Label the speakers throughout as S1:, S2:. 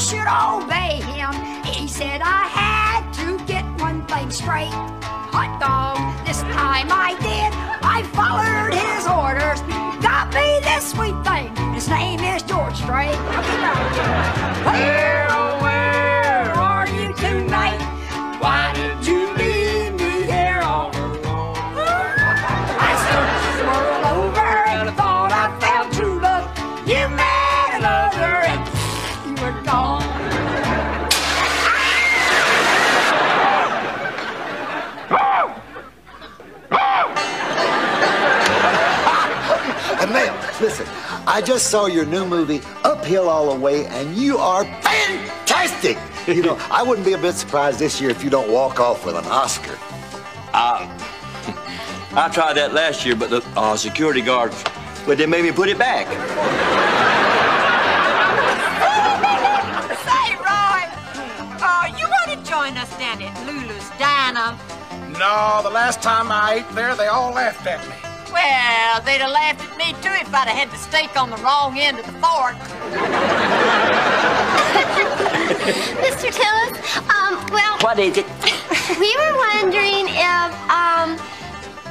S1: should obey him. He said I had to get one thing straight. Hot dog, this time I did. I followed his orders. Got me this sweet thing. His name is George Strait. Where, oh, where are you tonight? Why did you leave me here all alone? I searched the world over and thought I found true love. You met another were gone.
S2: And Mel, listen, I just saw your new movie, Uphill All the Way, and you are fantastic. You know, I wouldn't be a bit surprised this year if you don't walk off with an Oscar.
S3: I tried that last year, but the uh, security guards, but they made me put it back.
S4: Uh, you want to join us down at Lulu's Diner?
S5: No, the last time I ate there, they all laughed at me.
S4: Well, they'd have laughed at me too if I'd have had the steak on the wrong end of the fork.
S6: Mr. Tillis, um, well,
S3: What is it?
S6: we were wondering if, um,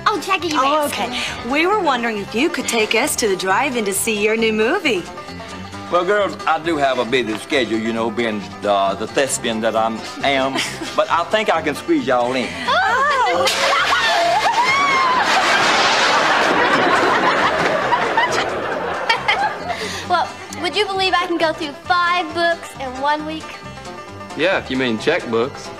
S6: oh, Jackie, you
S7: Oh, okay.
S6: me.
S7: We were wondering if you could take us to the drive-in to see your new movie.
S3: Well, girls, I do have a busy schedule, you know, being uh, the thespian that I am. but I think I can squeeze y'all in. Oh.
S6: Well, would you believe I can go through five books in one week?
S8: Yeah, if you mean checkbooks.